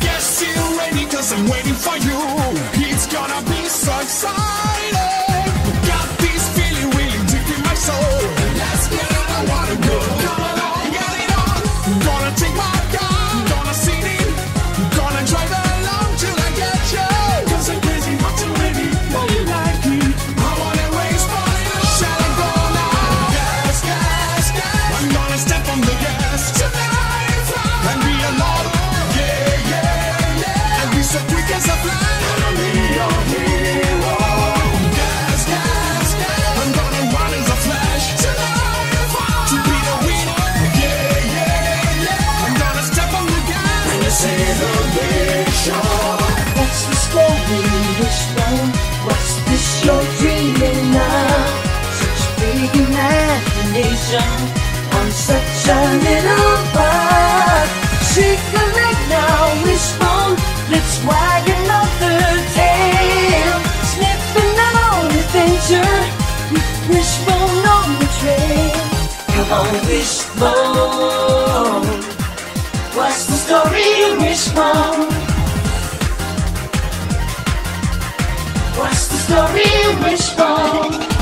Guess you ready, cause I'm waiting for you. It's gonna be such station. I'm such a little bug. Shake a leg now, wishbone. Let's wag another tail. Sniffing on adventure with wishbone on the trail. Come on, wishbone. What's the story, wishbone? What's the story, wishbone?